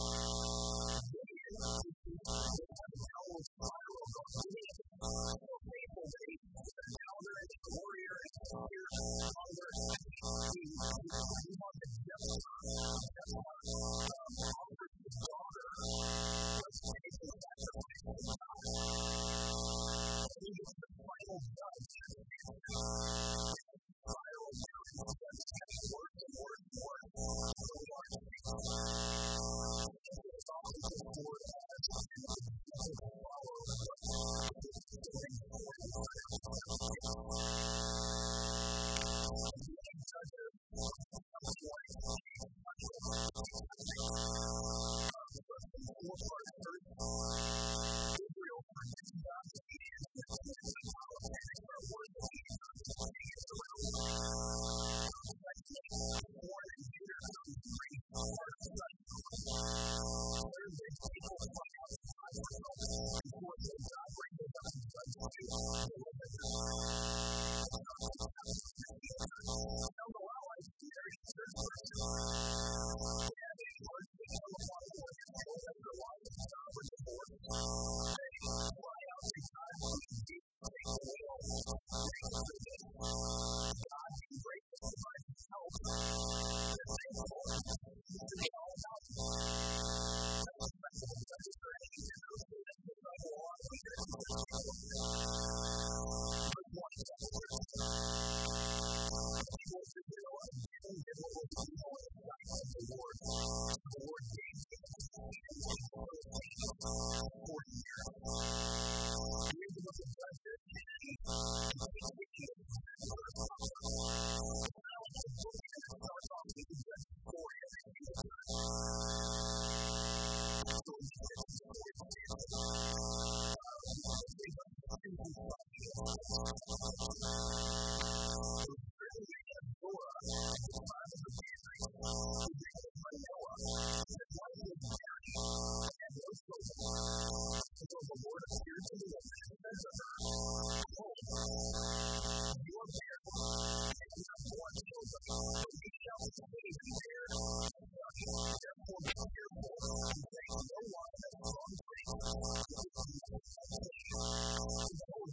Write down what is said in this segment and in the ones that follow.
Thank you. Thank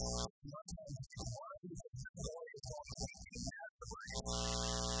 Thank you.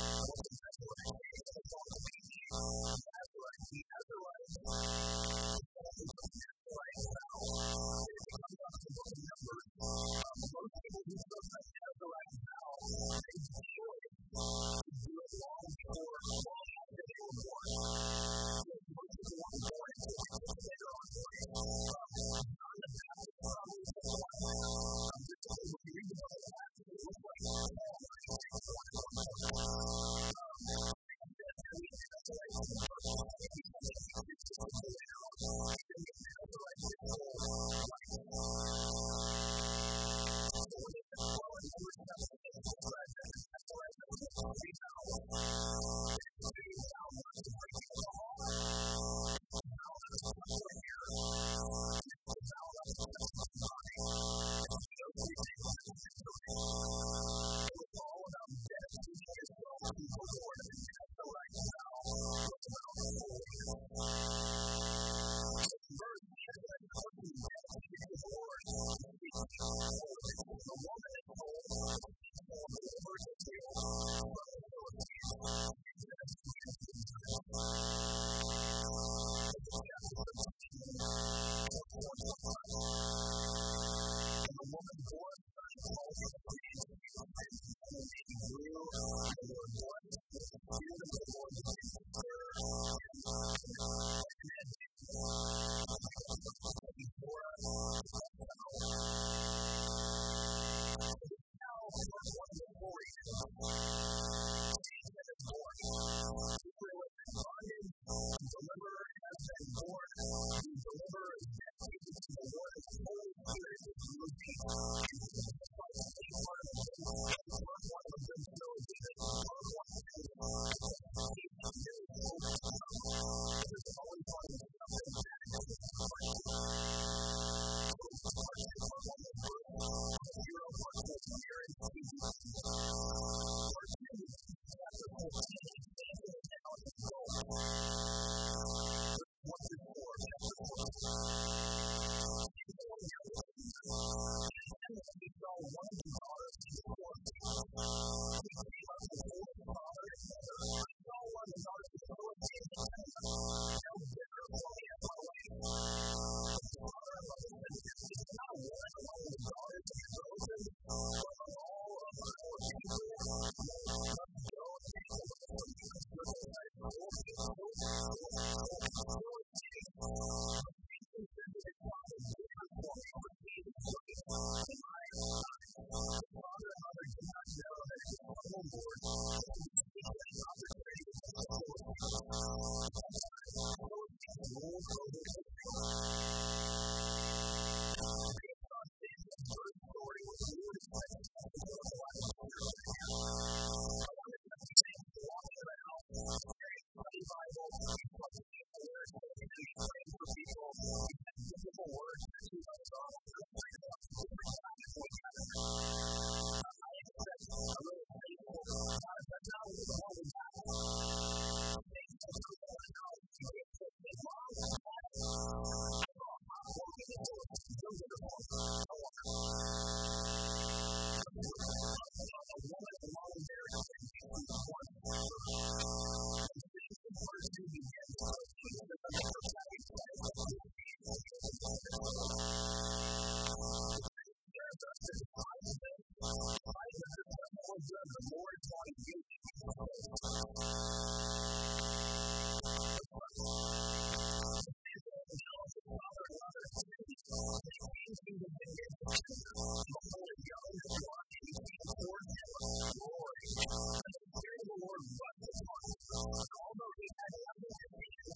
although he had a lovely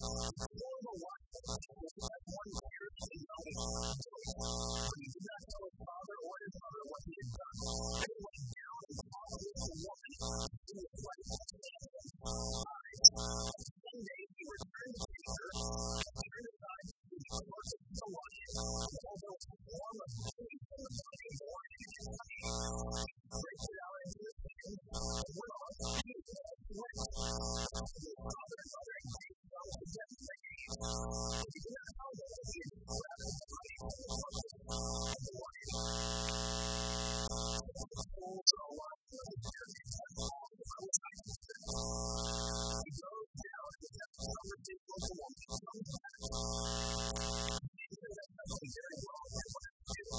more of a wife, one year, so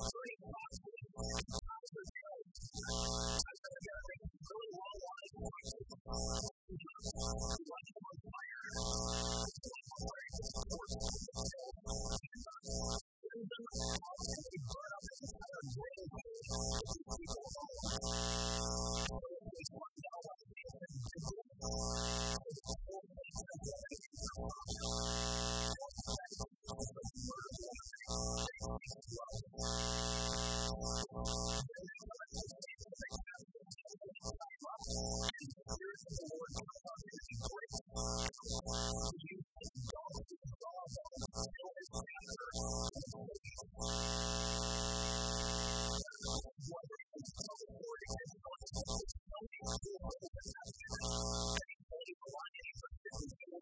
Three,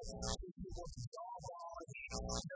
Thank you.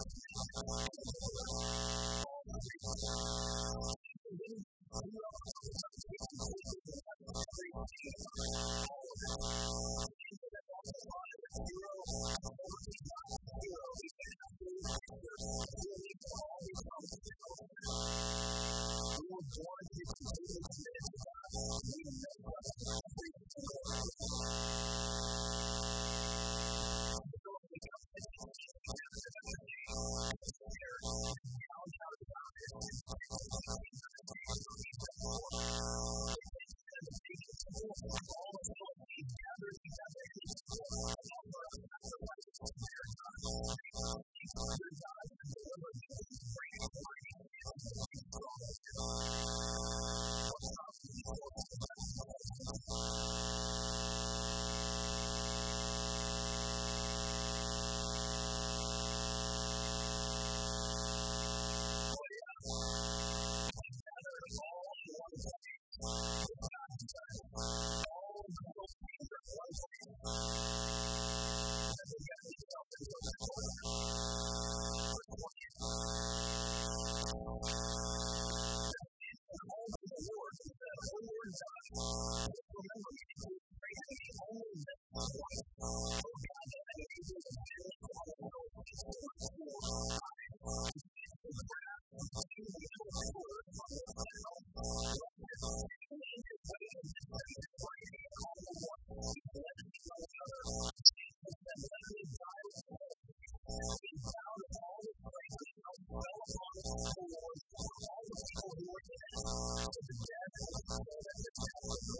よし! sound of all the crazy bells on the floor, all the people who were dead, to the dead, to the dead, to the dead,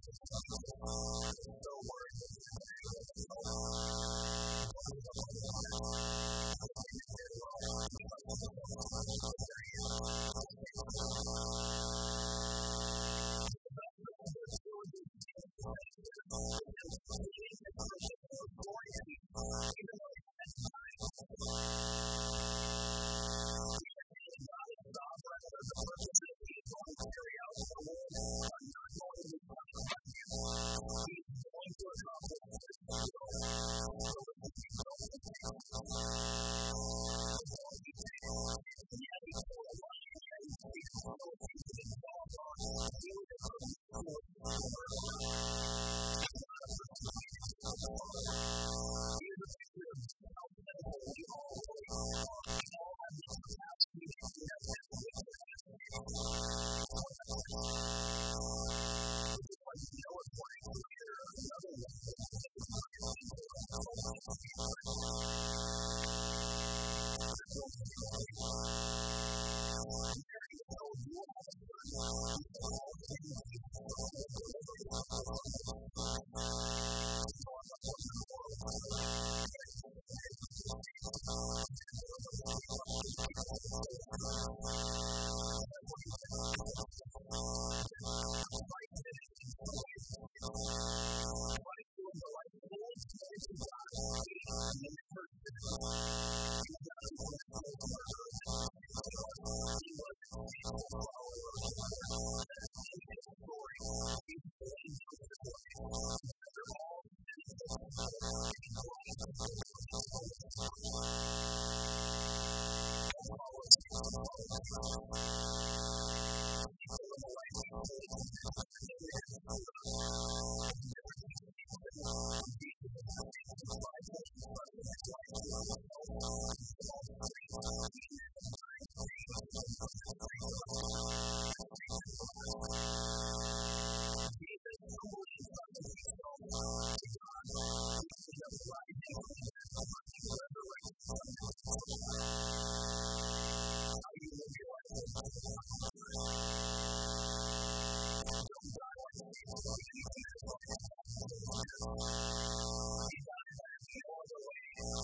Thank you. you.